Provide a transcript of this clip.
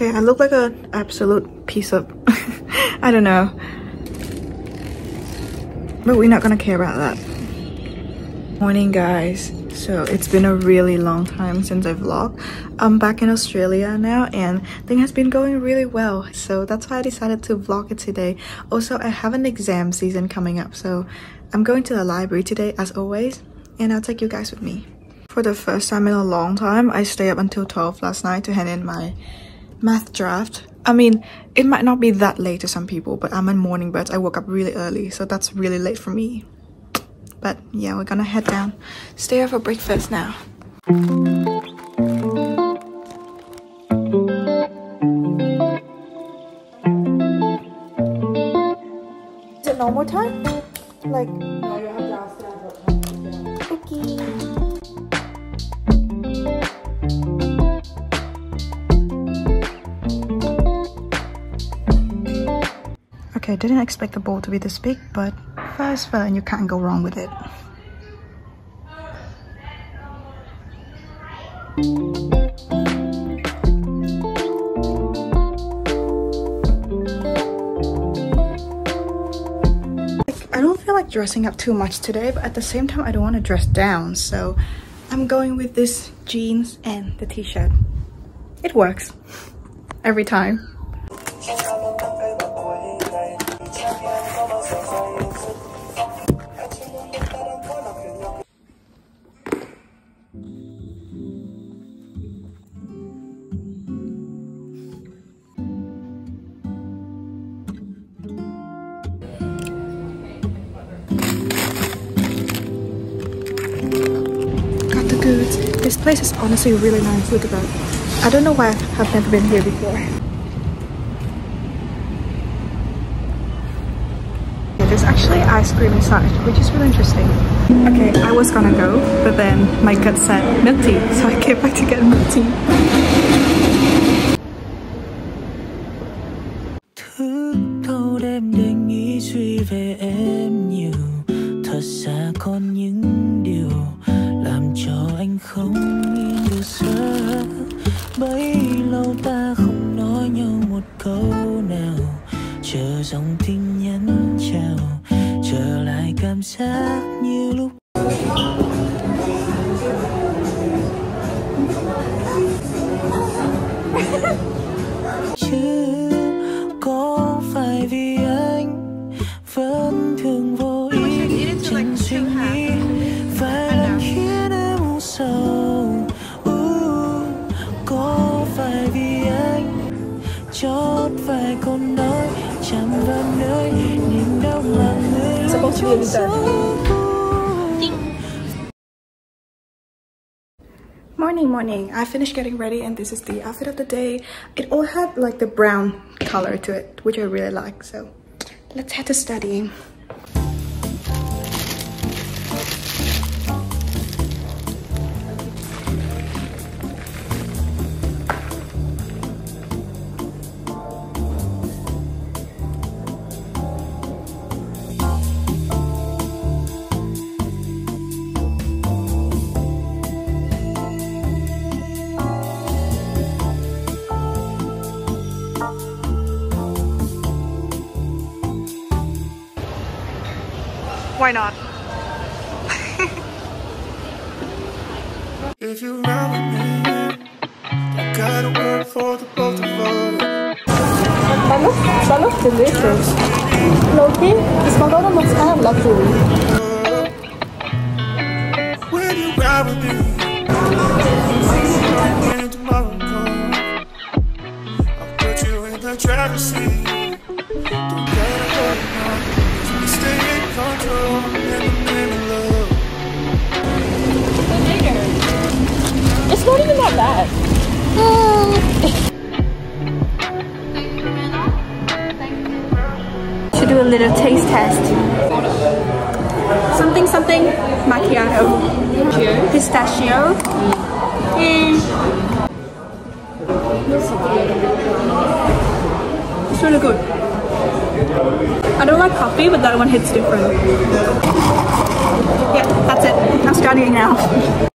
Okay, I look like an absolute piece of... I don't know. But we're not gonna care about that. Morning guys. So it's been a really long time since I vlogged. I'm back in Australia now and thing has been going really well. So that's why I decided to vlog it today. Also, I have an exam season coming up. So I'm going to the library today as always. And I'll take you guys with me. For the first time in a long time, I stayed up until 12 last night to hand in my math draft. I mean, it might not be that late to some people, but I'm a morning bird. I woke up really early, so that's really late for me. But yeah, we're gonna head down. Stay for breakfast now. Is it normal time? Like... Okay, didn't expect the bowl to be this big, but first fun, you can't go wrong with it. I don't feel like dressing up too much today, but at the same time, I don't want to dress down, so I'm going with this jeans and the t-shirt. It works every time. This place is honestly really nice. Look at that. I don't know why I've never been here before. Actually ice cream inside, which is really interesting. Okay, I was gonna go, but then my gut said milk tea, so I came back to get milk tea. cảm giác như lúc chứ morning morning. I finished getting ready and this is the outfit of the day. It all had like the brown color to it which i really like so let's head to studying Why not? if you run with me, I gotta work for the both of us. That looks, that looks delicious. Lowkey, this McDonald's looks kind of luxury. When you ride with me, when tomorrow comes, I'll put you in the driver's seat. Don't gotta worry, it's not even that bad. Should do a little taste test. Something something macchiato. Pistachio. It's really good. I don't like coffee, but that one hits different. Yeah, that's it. I'm studying now.